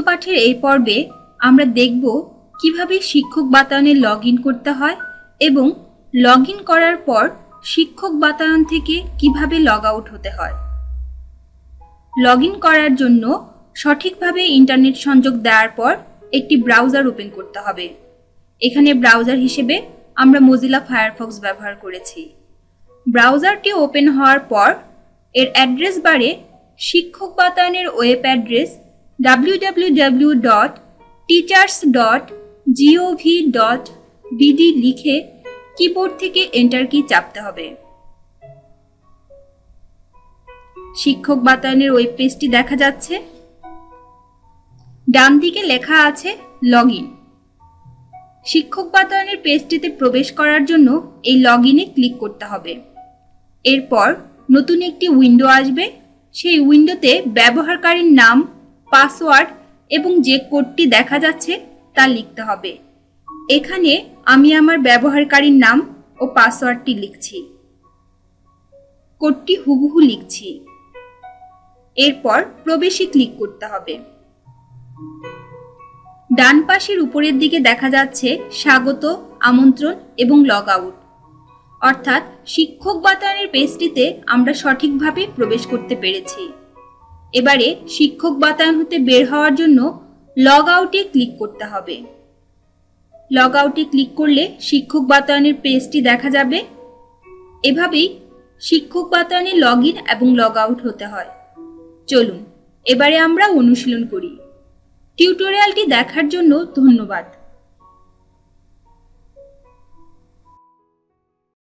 পাঠের এই পর্বে আমরা দেখব কীভাবে শিক্ষক বাতায়নে লগ করতে হয় এবং লগ করার পর শিক্ষক বাতায়ন থেকে কীভাবে লগ আউট হতে হয়। লগ করার জন্য সঠিকভাবে ইন্টারনেট সংযোগ দেওয়ার পর একটি ব্রাউজার ওপেন করতে হবে। এখানে ব্রাউজার হিসেবে আমরা মজিলা ফায়ারফক্স ব্যবহার করেছি। ব্রাউজারটি ওপেন হওয়ার পর এর অ্যাড্রেস বারে শিক্ষক বাতায়নের ওয়েব অ্যাড্রেস বিডি লিখে কিবোর্ড থেকে এন্টার কি চাপতে হবে। শিক্ষক বাতায়নের ওয়েব পেজটি দেখা যাচ্ছে। ডান দিকে লেখা আছে লগ শিক্ষক বাতায়নের পেজটিতে প্রবেশ করার জন্য এই লগ ক্লিক করতে হবে। এরপর নতুন একটি উইন্ডো আসবে। সেই উইন্ডোতে ব্যবহারকারীর নাম পাসওয়ার্ড এবং যে কোডটি দেখা যাচ্ছে তা লিখতে হবে। এখানে আমি আমার ব্যবহারকারীর নাম ও পাসওয়ার্ডটি লিখছি। কোডটি হুবহু লিখছি। এরপর প্রবেশে ক্লিক করতে হবে। ডান পাশের উপরের দিকে দেখা যাচ্ছে স্বাগত, আমন্ত্রণ এবং লগ আউট অর্থাৎ শিক্ষক বাতায়নের পেজটিতে আমরা সঠিকভাবে প্রবেশ করতে পেরেছি। এবারে শিক্ষক বাতায়ন হতে বের হওয়ার জন্য লগ আউটে ক্লিক করতে হবে। লগ আউটে ক্লিক করলে শিক্ষক বাতায়নের পেজটি দেখা যাবে। এভাবেই শিক্ষক বাতায়নে লগ ইন এবং লগ আউট হতে হয়। চলুন, এবারে আমরা অনুশীলন করি। টিউটোরিয়ালটি দেখার জন্য ধন্যবাদ।